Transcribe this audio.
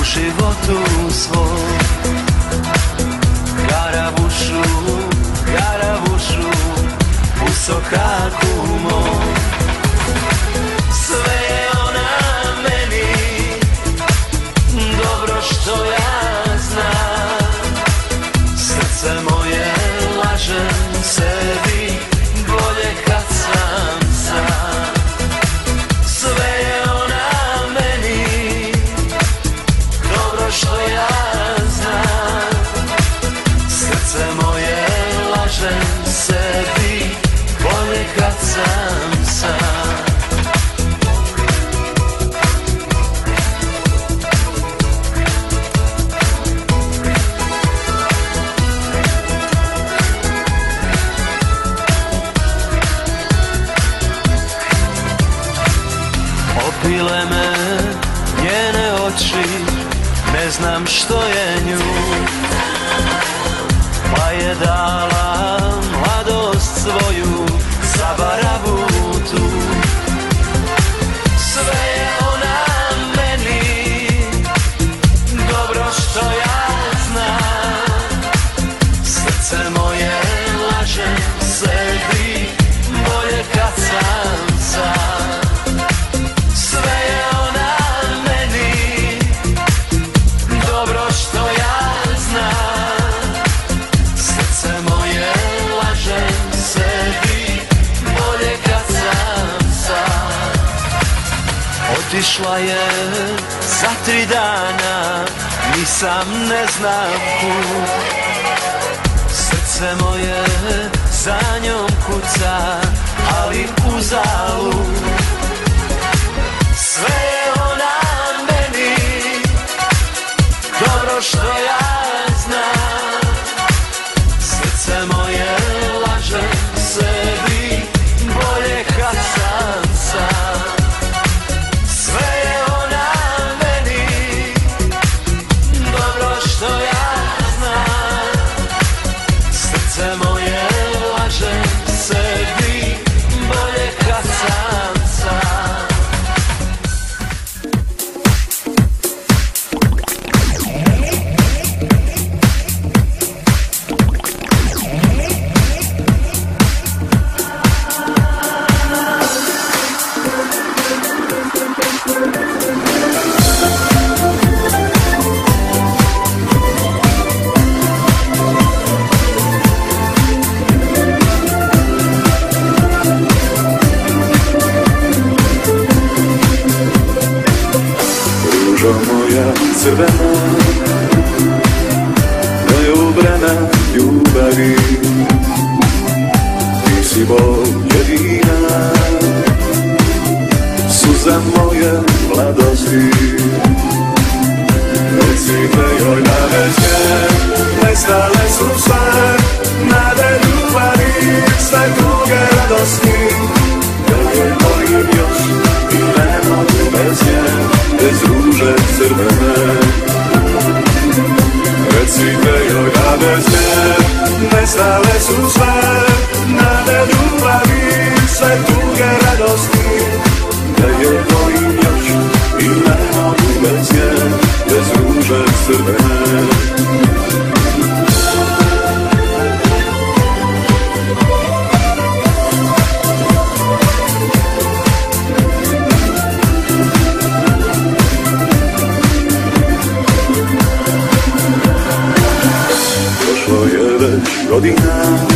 u životu svoj Karavušu, karavušu, u sokaku moj sam sam Opile njene oči, ne znam što je nju. Pa je dala Došla je za tri dana, nisam ne znam kud. Srce moje za njom kuca, ali u zalu. Sve je ona meni, dobro što ja znam. Srce moje laže sebi, bolje kad sam sam. to the moon. Audi.